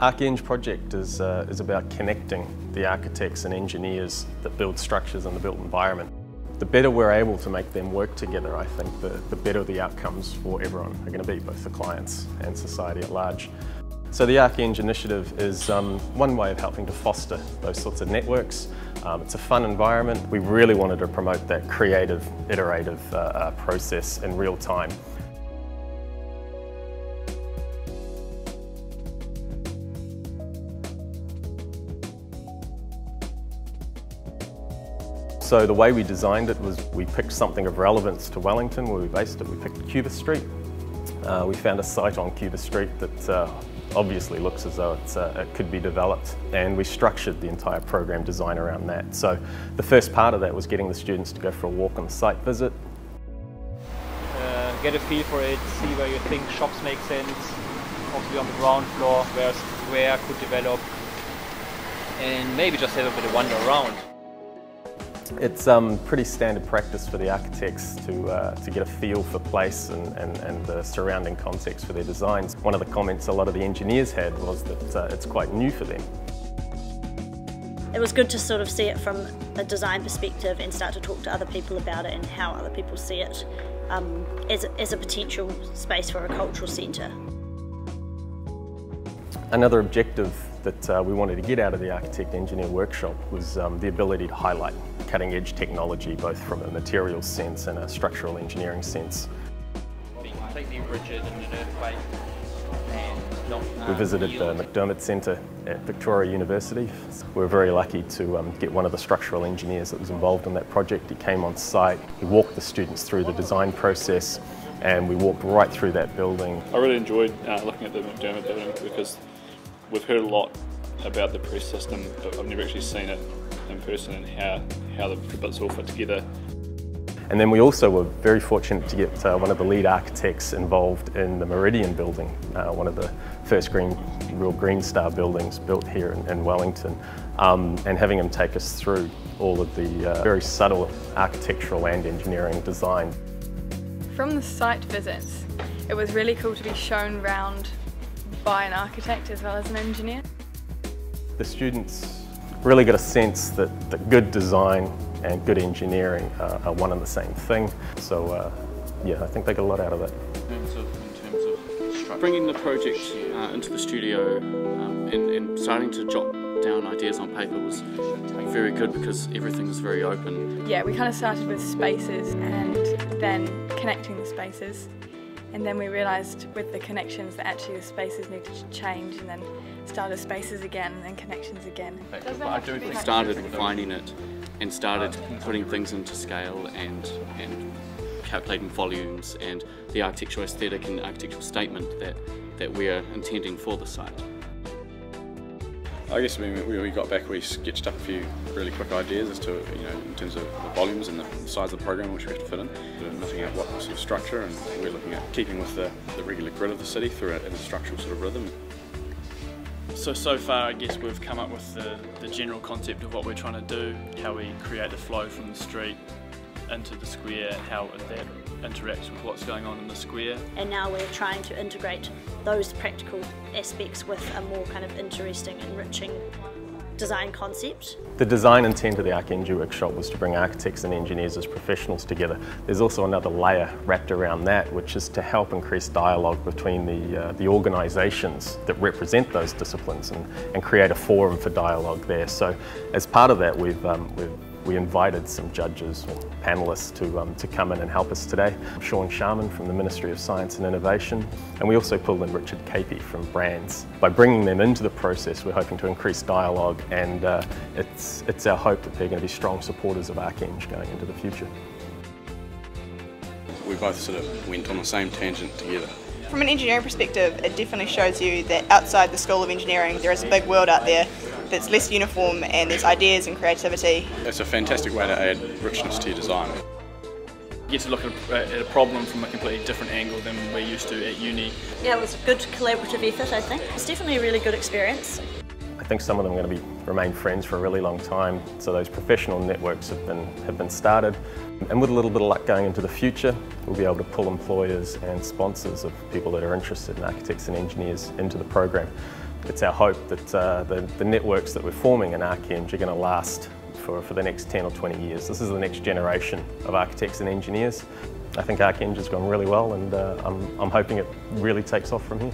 ArchEng project is, uh, is about connecting the architects and engineers that build structures in the built environment. The better we're able to make them work together, I think, the, the better the outcomes for everyone are going to be, both the clients and society at large. So the ArchEng initiative is um, one way of helping to foster those sorts of networks. Um, it's a fun environment. We really wanted to promote that creative, iterative uh, uh, process in real time. So the way we designed it was we picked something of relevance to Wellington where we based it. We picked Cuba Street. Uh, we found a site on Cuba Street that uh, obviously looks as though uh, it could be developed and we structured the entire program design around that. So the first part of that was getting the students to go for a walk on the site visit. Uh, get a feel for it, see where you think shops make sense, possibly on the ground floor where a square could develop and maybe just have a bit of wander around. It's um, pretty standard practice for the architects to, uh, to get a feel for place and, and, and, the surrounding context for their designs. One of the comments a lot of the engineers had was that uh, it's quite new for them. It was good to sort of see it from a design perspective and start to talk to other people about it and how other people see it um, as, as a potential space for a cultural centre. Another objective that uh, we wanted to get out of the architect engineer workshop was um, the ability to highlight cutting edge technology both from a materials sense and a structural engineering sense. Be completely rigid in an earthquake we visited the MacDiarmid Centre at Victoria University. We were very lucky to um, get one of the structural engineers that was involved in that project. He came on site, he walked the students through the design process and we walked right through that building. I really enjoyed uh, looking at the MacDiarmid building because we've heard a lot about the PRESSS system, but I've never actually seen it in person and how, how the bits all fit together. And then we also were very fortunate to get uh, one of the lead architects involved in the Meridian building, uh, one of the first green, real Green Star buildings built here in, in Wellington, um, and having him take us through all of the uh, very subtle architectural and engineering design. From the site visits, it was really cool to be shown around by an architect as well as an engineer. The students really got a sense that, that good design and good engineering are, are one and the same thing. So uh, yeah, I think they got a lot out of it. In terms of, in terms of bringing the project uh, into the studio um, and, and starting to jot down ideas on paper was very good because everything was very open. Yeah, we kind of started with spaces and then connecting the spaces and then we realised with the connections that actually the spaces needed to change and then started spaces again and then connections again. I do think started refining it and started uh, putting things into scale and, and calculating volumes and the architectural aesthetic and architectural statement that, that we're intending for the site. I guess when we got back we sketched up a few really quick ideas as to, you know, in terms of the volumes and the size of the program which we have to fit in. We're looking at what sort of structure and we're looking at keeping with the, the regular grid of the city through a, in a structural sort of rhythm. So, so far I guess we've come up with the, the general concept of what we're trying to do, how we create the flow from the street into the square, how that interacts with what's going on in the square. And now we're trying to integrate those practical aspects with a more kind of interesting, enriching design concept. The design intent of the ArchEng workshop was to bring architects and engineers as professionals together. There's also another layer wrapped around that which is to help increase dialogue between the, uh, the organisations that represent those disciplines and, and create a forum for dialogue there. So as part of that we've, um, we've we invited some judges or panellists to, um, to come in and help us today. Sean Sharman from the Ministry of Science and Innovation, and we also pulled in Richard Capey from BRANZ. By bringing them into the process, we're hoping to increase dialogue, and uh, it's, it's our hope that they're going to be strong supporters of ArchEng going into the future. We both sort of went on the same tangent together. From an engineering perspective, it definitely shows you that outside the School of Engineering, there is a big world out there that's less uniform and there's ideas and creativity. It's a fantastic way to add richness to your design. You get to look at a problem from a completely different angle than we're used to at uni. Yeah, it was a good collaborative effort, I think. It's definitely a really good experience. I think some of them are going to be remain friends for a really long time. So those professional networks have been have been started, and with a little bit of luck going into the future, we'll be able to pull employers and sponsors of people that are interested in architects and engineers into the program. It's our hope that uh, the, the networks that we're forming in ArchEng are going to last for, for the next 10 or 20 years. This is the next generation of architects and engineers. I think ArchEng has gone really well and uh, I'm, I'm hoping it really takes off from here.